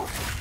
now.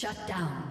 Shut down.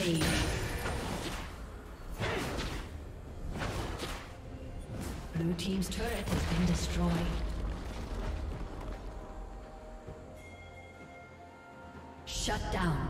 Rampage. Blue Team's turret has been destroyed. Shut down.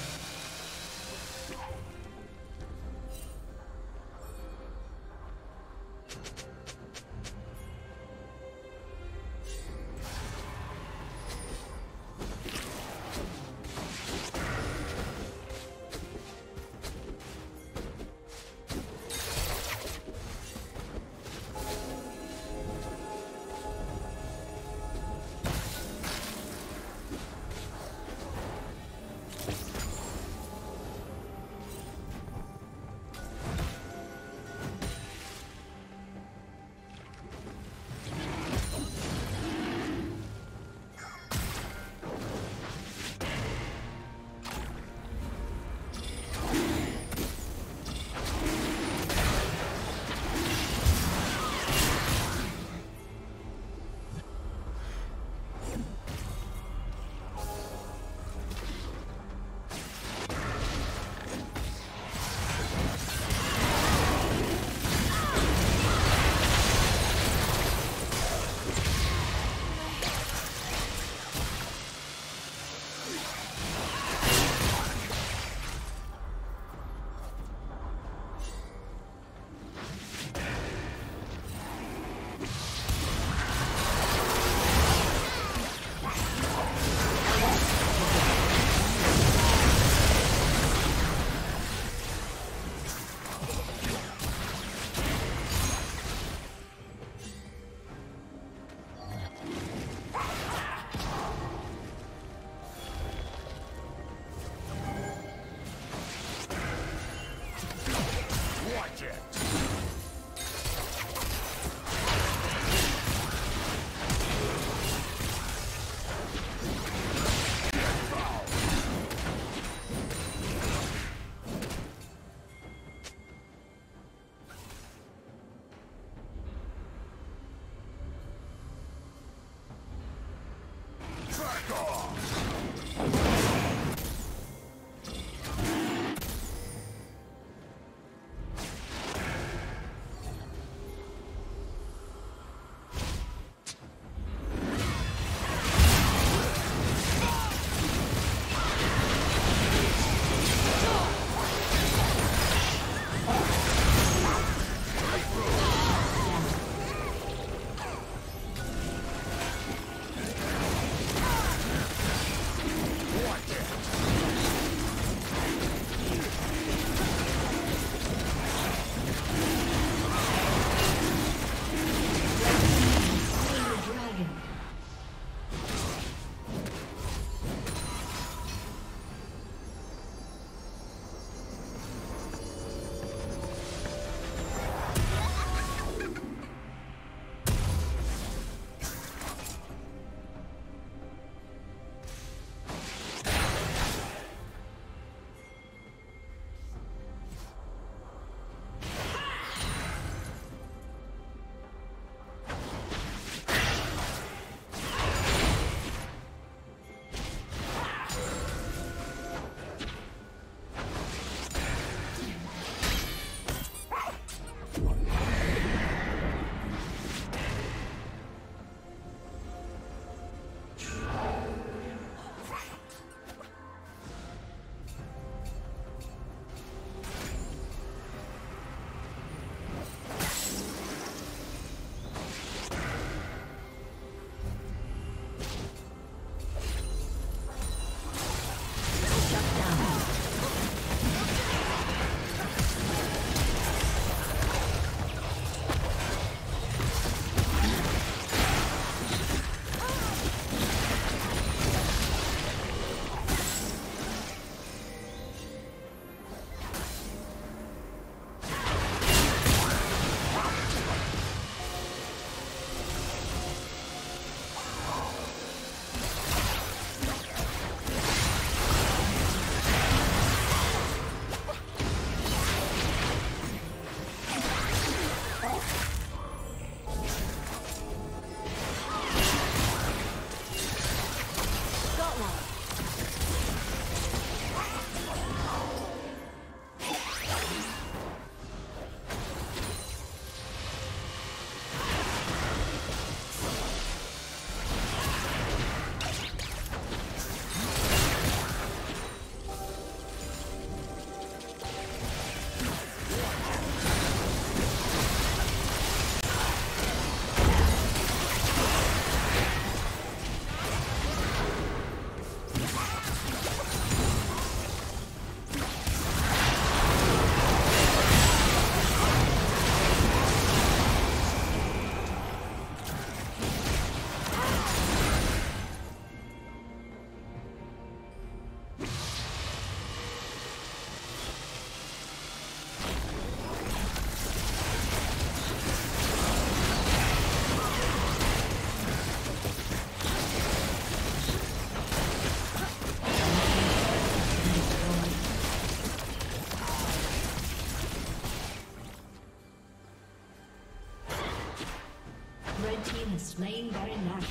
you slain Baron Nashor.